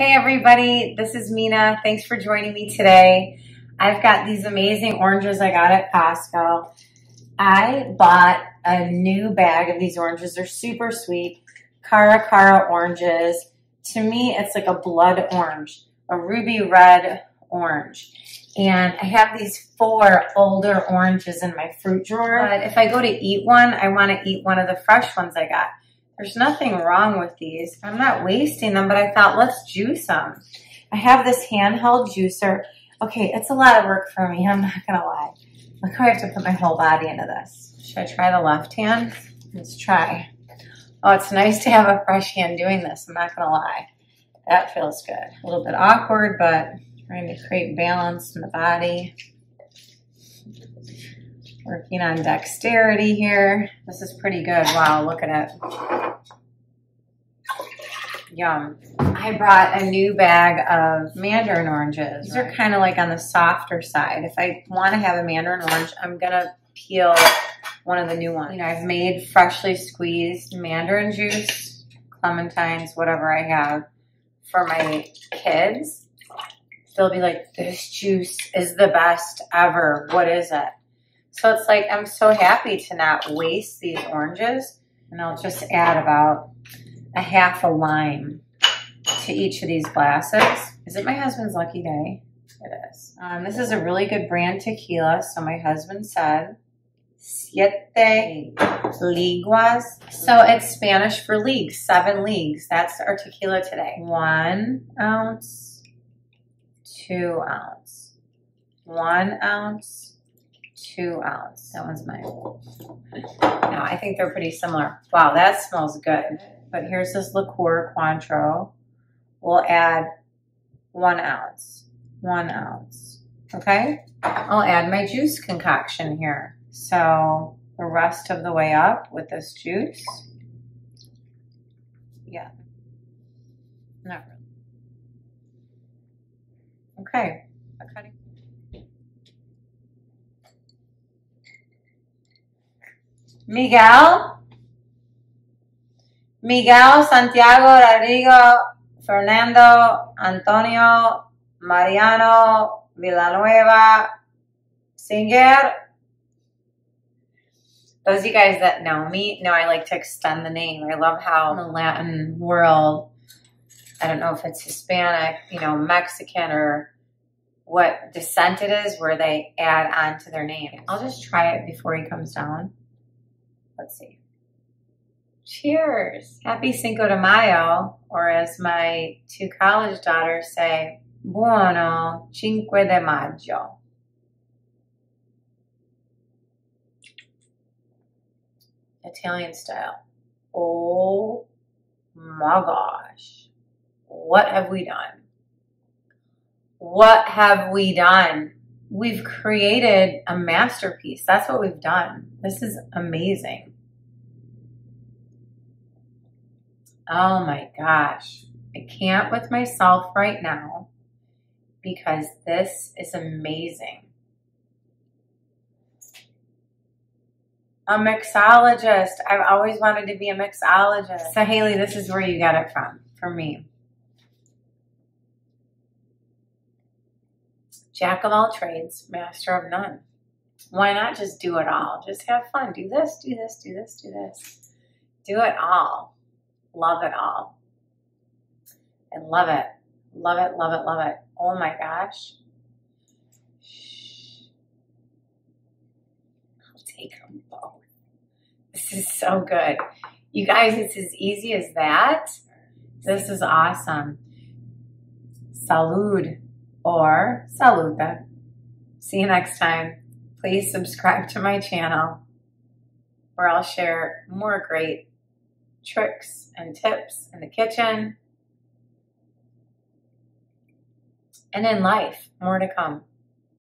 Hey everybody, this is Mina. Thanks for joining me today. I've got these amazing oranges I got at Costco. I bought a new bag of these oranges. They're super sweet. Cara Cara oranges. To me, it's like a blood orange, a ruby red orange. And I have these four older oranges in my fruit drawer. But if I go to eat one, I want to eat one of the fresh ones I got. There's nothing wrong with these. I'm not wasting them, but I thought let's juice them. I have this handheld juicer. Okay, it's a lot of work for me. I'm not gonna lie. Look how I have to put my whole body into this. Should I try the left hand? Let's try. Oh, it's nice to have a fresh hand doing this. I'm not gonna lie. That feels good. A little bit awkward, but trying to create balance in the body. Working on dexterity here. This is pretty good. Wow, look at it. Yum. I brought a new bag of mandarin oranges. These are kind of like on the softer side. If I want to have a mandarin orange, I'm going to peel one of the new ones. You know, I've made freshly squeezed mandarin juice, clementines, whatever I have for my kids. They'll be like, this juice is the best ever. What is it? So it's like, I'm so happy to not waste these oranges. And I'll just add about a half a lime to each of these glasses. Is it my husband's lucky day? It is. Um, this is a really good brand tequila. So my husband said, Siete Leguas. So it's Spanish for leagues, seven leagues. That's our tequila today. One ounce, two ounce, one ounce, two ounce. That one's mine. No, I think they're pretty similar. Wow, that smells good. But here's this liqueur Cointreau. We'll add one ounce. One ounce. Okay? I'll add my juice concoction here. So the rest of the way up with this juice. Yeah. Not really. Okay. Miguel, Miguel, Santiago, Rodrigo, Fernando, Antonio, Mariano, Villanueva, Singer. Those of you guys that know me know I like to extend the name. I love how in the Latin mm. world, I don't know if it's Hispanic, you know, Mexican or what descent it is, where they add on to their name. I'll just try it before he comes down. Let's see. Cheers. Happy Cinco de Mayo, or as my two college daughters say, Buono Cinque de Maggio. Italian style. Oh my gosh. What have we done? What have we done? We've created a masterpiece. That's what we've done. This is amazing. Oh my gosh. I can't with myself right now because this is amazing. A mixologist. I've always wanted to be a mixologist. So Haley, this is where you got it from, for me. Jack of all trades, master of none. Why not just do it all? Just have fun. Do this, do this, do this, do this. Do it all. Love it all. And love it. Love it, love it, love it. Oh my gosh. I'll take them both. This is so good. You guys, it's as easy as that. This is awesome. Salud or salute. See you next time. Please subscribe to my channel where I'll share more great tricks and tips in the kitchen and in life. More to come.